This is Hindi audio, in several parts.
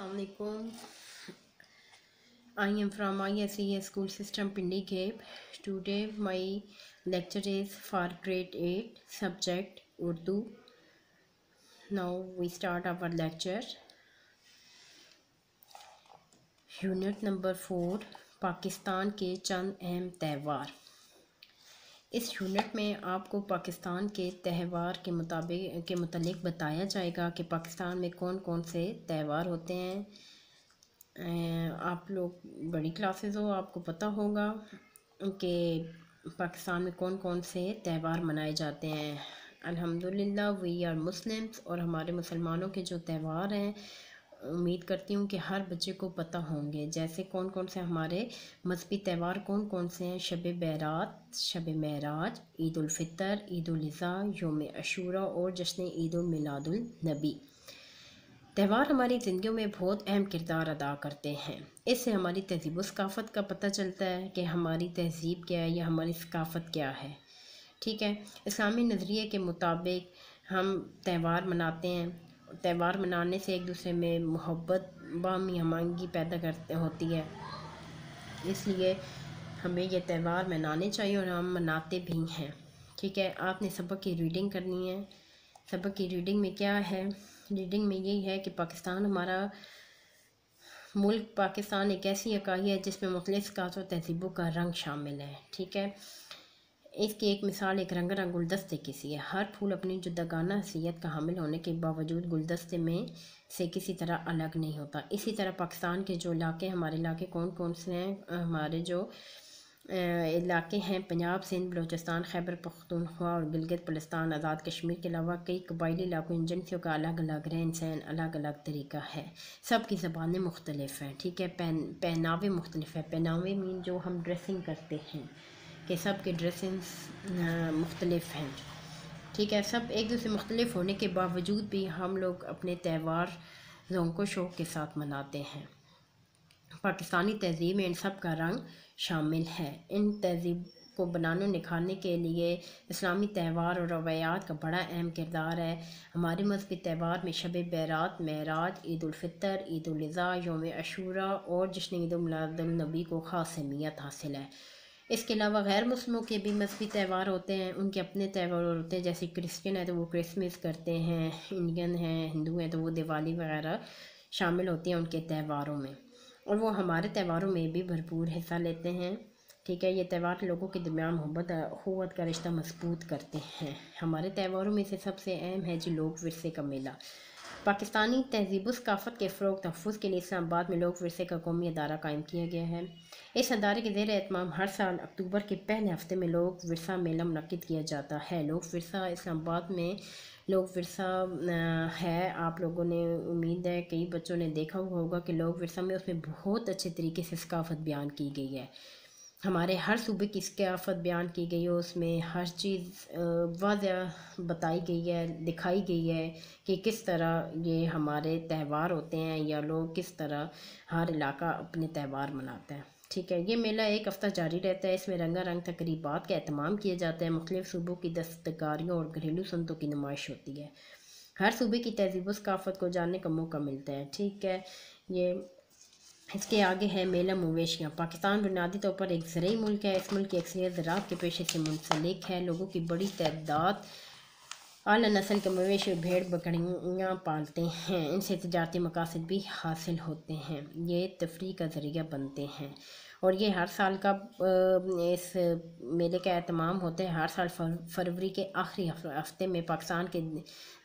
अलकुम I am from I S C S school system Pindi Gheb today my lecture is for grade eight subject Urdu now we start our lecture unit number four Pakistan के चंद अहम त्यौहार इस यूनिट में आपको पाकिस्तान के त्यौहार के मुताबिक के मतलब बताया जाएगा कि पाकिस्तान में कौन कौन से त्यौहार होते हैं। आप लोग बड़ी क्लासेस हो, आपको पता होगा कि पाकिस्तान में कौन कौन से त्यौहार मनाए जाते हैं। अल्हम्दुलिल्लाह वी आर मुस्लिम्स और हमारे मुसलमानों के जो त्यौहार हैं उम्मीद करती हूँ कि हर बच्चे को पता होंगे। जैसे कौन कौन से हमारे मजहबी त्यौहार कौन कौन से हैं? शब बैरात, शब महराज ईद उलफ़ितर ईद उलज़ा योम अशूरा और जश्न ईद नबी। त्यौहार हमारी ज़िंदगी में बहुत अहम किरदार अदा करते हैं। इससे हमारी तहजीब सकाफ़त का पता चलता है कि हमारी तहजीब क्या है या हमारी सकाफ़त क्या है। ठीक है? इस्लामी नज़रिए के मुताबिक हम त्यौहार मनाते हैं। त्यौहार मनाने से एक दूसरे में मोहब्बत बामी हमांगी पैदा करते, होती है। इसलिए हमें ये त्यौहार मनाने चाहिए और हम मनाते भी हैं। ठीक है, आपने सबक की रीडिंग करनी है। सबक की रीडिंग में क्या है? रीडिंग में यही है कि पाकिस्तान हमारा मुल्क पाकिस्तान एक ऐसी इकाई है जिसमें मुख्तलिफ़ और तहजीबों का रंग शामिल है। ठीक है इसकी एक मिसाल एक रंग रंग गुलदस्ते की सी है। हर फूल अपनी जुदागाना हैसियत का हामिल होने के बावजूद गुलदस्ते में से किसी तरह अलग नहीं होता। इसी तरह पाकिस्तान के जो इलाके हमारे इलाके कौन कौन से हैं? हमारे जो इलाके हैं, पंजाब, सिंध, बलोचिस्तान, खैबर, पख्तूनख्वा और गिलगित बल्तिस्तान आज़ाद कश्मीर के अलावा कई कबायली इलाकों, एजेंसियों का अलग अलग रहन सहन अलग अलग तरीका है। सब की ज़बानें मुख्तलिफ़ हैं, ठीक है? पहन, पहनावे मुख्तलिफ़ है। पहनावे मीन जो हम ड्रेसिंग करते हैं। कि सब के ड्रेसिंग मुख्तलिफ़ हैं। ठीक है, सब एक दूसरे मुख्तलिफ़ होने के बावजूद भी हम लोग अपने त्यौहार जोंको शौक के साथ मनाते हैं। पाकिस्तानी तहजीब में इन सब का रंग शामिल है। इन तहजीब को बनाने निखारने के लिए इस्लामी त्यौहार और रवायात का बड़ा अहम किरदार है। हमारे मजहबी त्यौहार में शब बैरात महराज ईद उलफ़ितर ईद योम अशूरा और जश्न ईद को ख़ास अहमियत हासिल है। इसके अलावा गैर मुस्लिमों के भी मजहबी त्यौहार होते हैं, उनके अपने त्यौहार होते हैं, जैसे क्रिश्चियन है तो वो क्रिसमस करते हैं, इंडियन हैं, हिंदू हैं तो वो दिवाली वगैरह शामिल होती हैं उनके त्यौहारों में। और वो हमारे त्यौहारों में भी भरपूर हिस्सा लेते हैं, ठीक है? ये त्यौहार लोगों के दरमियान मोहब्बत क़वत का रिश्ता मज़बूत करते हैं। हमारे त्यौहारों में से सबसे अहम है जी लोक विरसे का मेला। पाकिस्तानी तहजीब सकाफ़त के फ़रोग तहफ़ के लिए इस्लामाबाद में लोक विरसे का कौमी अदारा कायम किया गया है। इस अदारे के जेर अहतमाम हर साल अक्टूबर के पहले हफ़्ते में लोक वरसा मेला मनद किया जाता है। लोक विरसा इस्लामाबाद में लोक वरसा है। आप लोगों ने उम्मीद है, कई बच्चों ने देखा हुआ होगा कि लोक विरसा में उसमें बहुत अच्छे तरीके से सकाफ़त बयान की गई है। हमारे हर सूबे की सकाफत बयान की गई है, उसमें हर चीज़ वाज बताई गई है, दिखाई गई है कि किस तरह ये हमारे त्यौहार होते हैं या लोग किस तरह हर इलाका अपने त्यौहार मनाता है। ठीक है, ये मेला एक हफ़्ता जारी रहता है, इसमें रंगा रंग तकरीबा का अहतमाम किया जाता है, मुख्तलिफ़ सूबों की दस्तकारियों और घरेलू सनतों की नुमाइश होती है। हर सूबे की तहजीब सकाफ़त को जानने का मौका मिलता है, ठीक है, ये इसके आगे है मेला मवेशियाँ पाकिस्तान, बुनियादी तौर पर एक ज़रूरी मुल्क है। इस मुल्क की अक्सरियत ज़रात के पेशे से मुंसलिक है। लोगों की बड़ी तादाद अला नस्ल के मवेशी भेड़ बकरियाँ पालते हैं। इनसे तजारती मकासद भी हासिल होते हैं। ये तफरी का ज़रिया बनते हैं। और ये हर साल का इस मेले का अहतमाम होता है। हर साल फरवरी के आखिरी हफ़्ते में पाकिस्तान के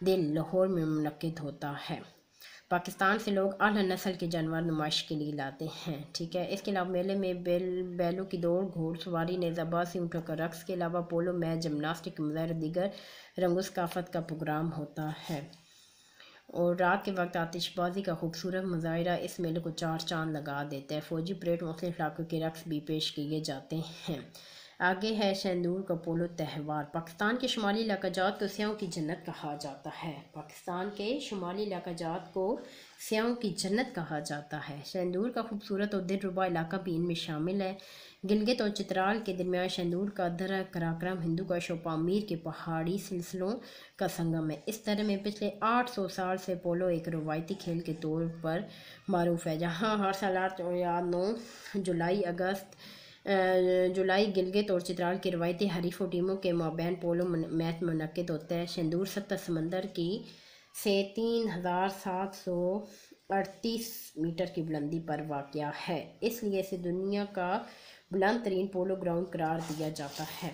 दिल लाहौर में मनद होता है। पाकिस्तान से लोग अला नस्ल के जानवर नुमाइश के लिए लाते हैं, ठीक है? इसके अलावा मेले में बैल, बैलों की दौड़ घोड़सवारी नेज़ाबाजी ऊँटों का रक्स, के अलावा पोलो, मैच, जिमनास्टिक मुजर दीगर रंगुस्काफत का प्रोग्राम होता है। और रात के वक्त आतिशबाजी का खूबसूरत मुजाहरा, इस मेले को चार चाँद लगा देता है। फ़ौजी परेड मुख्तु इलाकों के रक्स भी पेश किए जाते हैं। आगे है शेंदूर का पोलो त्यौहार। पाकिस्तान के शुमाली इलाका जात को स्याओं की जन्नत कहा जाता है। पाकिस्तान के शुमाली इलाका जात को स्याओं की जन्नत कहा जाता है। शेंदूर का खूबसूरत और दिलरुबा इलाका भी इनमें शामिल है। गिलगित और चित्राल के दरमियान शेंदूर का दर कराक्रम हिंदू का शोपामीर के पहाड़ी सिलसिलों का संगम है। इस तरह में पिछले 800 साल से पोलो एक रवायती खेल के तौर पर मरूफ है। जहाँ हर साल आठ या नौ जुलाई, अगस्त जुलाई गिलगित और चित्राल की रवायती हरीफों टीमों के माबैन पोलो मैच मनद होता है। शंदूर सत्तर समंदर की से तीन हज़ार सात सौ अड़तीस मीटर की बुलंदी पर वाक़ है। इसलिए इसे दुनिया का बुलंद तरीन पोलो ग्राउंड करार दिया जाता है।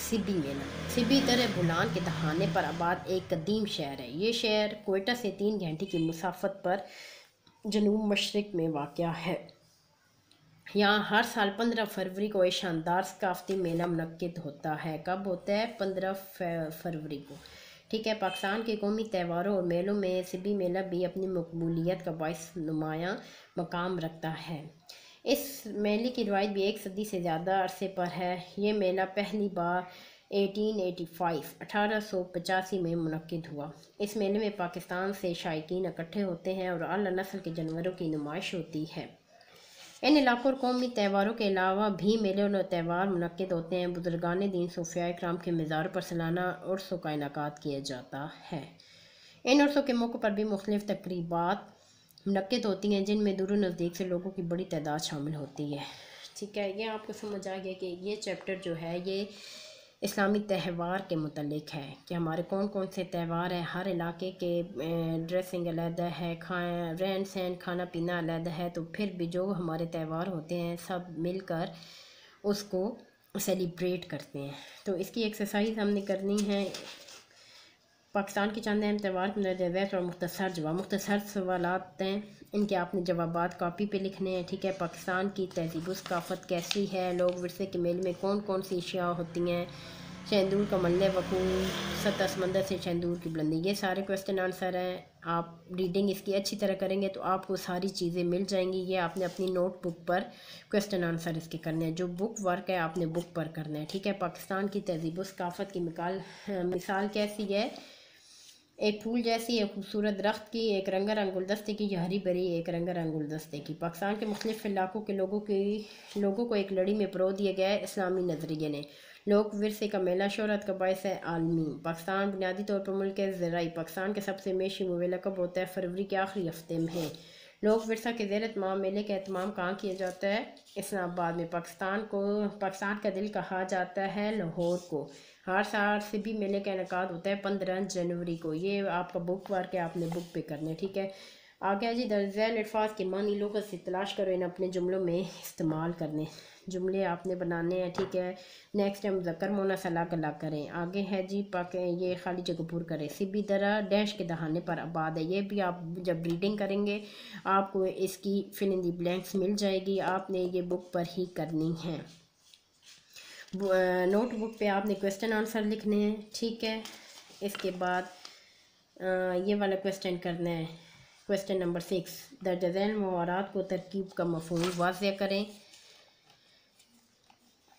सिबी मेला सिबी तरह बुलान के दहाने पर आबाद एक कदीम शहर है। ये शहर कोयटा से तीन घंटे की मुसाफत पर जनूब मशरक में वाक़ है। यहाँ हर साल पंद्रह फरवरी को एक शानदार सकाफती मेला मनद होता है। कब होता है? पंद्रह फरवरी को। ठीक है, पाकिस्तान के कौमी त्यौहारों और मेलों में सिबी मेला भी अपनी मकबूलीत का बायस नुमाया मकाम रखता है। इस मेले की रवायत भी एक सदी से ज़्यादा अरसे पर है। ये मेला पहली बार 1885 1885 में मनद हुआ। इस मेले में पाकिस्तान से शायक इकट्ठे होते हैं और अला नस्ल के जानवरों की नुमाइश होती है। इन इलाकों और कौमी त्यौहारों के अलावा भी मेले और त्यौहार मनद होते हैं। बुजुर्गान दीन सूफिया कराम के मज़ार पर सालाना उर्सों का इनका किया जाता है। इन उर्सों के मौक़ों पर भी मुख्तफ तकरीबा मनद होती हैं, जिनमें दूर नज़दीक से लोगों की बड़ी तादाद शामिल होती है। ठीक है, ये आपको समझ आ गया कि ये चैप्टर जो है, ये इस्लामी त्यौहार के मतलब है कि हमारे कौन कौन से त्यौहार हैं? हर इलाके के ड्रेसिंग अलग है, खाए, रहन सहन, खाना पीना अलग है तो फिर भी जो हमारे त्यौहार होते हैं, सब मिलकर उसको सेलिब्रेट करते हैं। तो इसकी एक्सरसाइज हमने करनी है। पाकिस्तान के चंद अहम त्यौहार के और मुख्तसर जवाब, मुख्तसर सवाल हैं। इनके आपने जवाब कापी पे लिखने हैं, ठीक है? पाकिस्तान की तहजीब सकाफ़त कैसी है? लोग विरसे के मेल में कौन कौन सी अशिया होती हैं? शहदूर का मल्ल वकूल सतह समंदर से शहदूर की बुलंदी, ये सारे क्वेश्चन आंसर हैं। आप रीडिंग इसकी अच्छी तरह करेंगे तो आपको सारी चीज़ें मिल जाएँगी। ये आपने अपनी नोटबुक पर क्वेश्चन आंसर इसके करने हैं। जो बुक वर्क है, आपने बुक पर करना है, ठीक है? पाकिस्तान की तहजीब सकाफ़त की मिसाल मिसाल कैसी है? एक फूल जैसी, एक खूबसूरत दरख्त की, एक रंगा रंग गुलदस्ते की या हरी भरी, एक रंगा रंग गुलदस्ते की। पाकिस्तान के मुख्तलिफ़ इलाकों के लोगों की, लोगों को एक लड़ी में परो दिया गया है इस्लामी नज़रिए ने। लोक विरसे का मेला शहरत का बायस है आलमी। पाकिस्तान बुनियादी तौर पर मुल्क है ज़राई। पाकिस्तान के सबसे मेशी मुवेला कब होता है? फरवरी के आखिरी हफ़्ते में है। लोक वरसा के जेर तमाम मेले का अहतमाम कहाँ किया जाता है? इस्लामाबाद में, पाकिस्तान को, पाकिस्तान का दिल कहा जाता है लाहौर को। हर साल से भी मेले का इनका होता है पंद्रह जनवरी को। ये आपका बुक वर्क है आपने बुक पे करना है, ठीक है? आगे जी दर्जैल अल्फाज के मानी लोगों से तलाश करो इन अपने जुमलों में इस्तेमाल करने। जुमले आपने बनाने हैं ठीक है। नेक्स्ट टाइम जक्र मोना सलाह कला करें। आगे है जी पाक ये खाली जगह पूर करें। सिबी दरा डैश के दहाने पर आबाद है। ये भी आप जब रीडिंग करेंगे आपको इसकी फिल इन दी ब्लैंक्स मिल जाएगी। आपने ये बुक पर ही करनी है। नोटबुक पे आपने क्वेश्चन आंसर लिखने हैं ठीक है। इसके बाद आ, ये वाला क्वेश्चन करना है। क्वेश्चन नंबर सिक्स दर्ज झैल मवारात को तरकीब का मफहूम वाज करें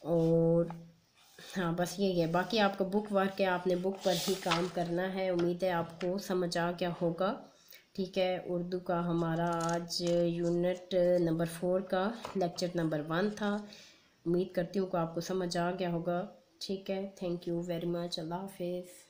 और हाँ बस ये है। बाकी आपका बुक वर्क है, आपने बुक पर ही काम करना है। उम्मीद है आपको समझ आ गया होगा। ठीक है, उर्दू का हमारा आज यूनिट नंबर फोर का लेक्चर नंबर वन था। उम्मीद करती हूँ कि आपको समझ आ गया होगा। ठीक है थैंक यू वेरी मच अल्लाह हाफिज़।